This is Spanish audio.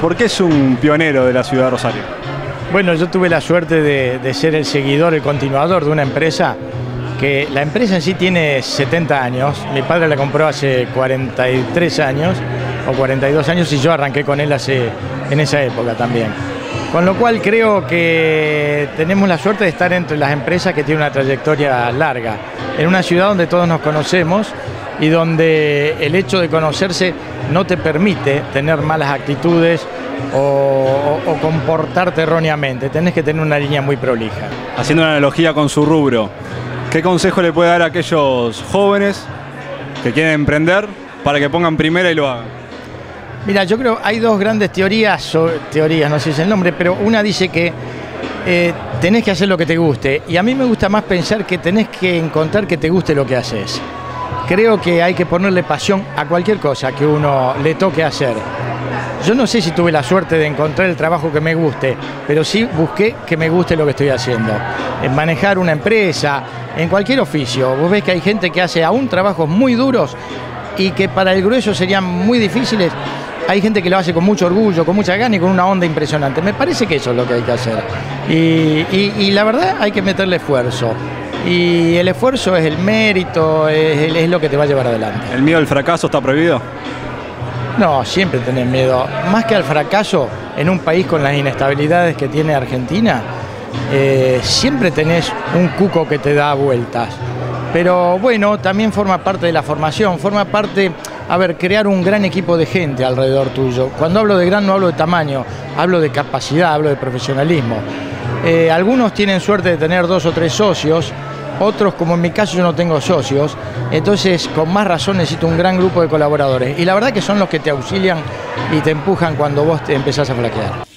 ¿Por qué es un pionero de la ciudad de Rosario? Bueno, yo tuve la suerte de, ser el seguidor, el continuador de una empresa que la empresa en sí tiene 70 años. Mi padre la compró hace 43 años o 42 años y yo arranqué con él hace, en esa época también. Con lo cual creo que tenemos la suerte de estar entre las empresas que tienen una trayectoria larga, en una ciudad donde todos nos conocemos y donde el hecho de conocerse no te permite tener malas actitudes o, o, o comportarte erróneamente, tenés que tener una línea muy prolija. Haciendo una analogía con su rubro, ¿qué consejo le puede dar a aquellos jóvenes que quieren emprender para que pongan primera y lo hagan? Mira, yo creo hay dos grandes teorías, o teorías, no sé si es el nombre, pero una dice que eh, tenés que hacer lo que te guste. Y a mí me gusta más pensar que tenés que encontrar que te guste lo que haces. Creo que hay que ponerle pasión a cualquier cosa que uno le toque hacer. Yo no sé si tuve la suerte de encontrar el trabajo que me guste, pero sí busqué que me guste lo que estoy haciendo. En manejar una empresa, en cualquier oficio. Vos ves que hay gente que hace aún trabajos muy duros y que para el grueso serían muy difíciles. Hay gente que lo hace con mucho orgullo, con mucha gana y con una onda impresionante. Me parece que eso es lo que hay que hacer. Y, y, y la verdad hay que meterle esfuerzo. Y el esfuerzo es el mérito, es, es lo que te va a llevar adelante. ¿El miedo al fracaso está prohibido? No, siempre tenés miedo. Más que al fracaso, en un país con las inestabilidades que tiene Argentina, eh, siempre tenés un cuco que te da vueltas. Pero bueno, también forma parte de la formación, forma parte, a ver, crear un gran equipo de gente alrededor tuyo. Cuando hablo de gran no hablo de tamaño, hablo de capacidad, hablo de profesionalismo. Eh, algunos tienen suerte de tener dos o tres socios, otros, como en mi caso, yo no tengo socios, entonces con más razón necesito un gran grupo de colaboradores. Y la verdad que son los que te auxilian y te empujan cuando vos te empezás a flaquear.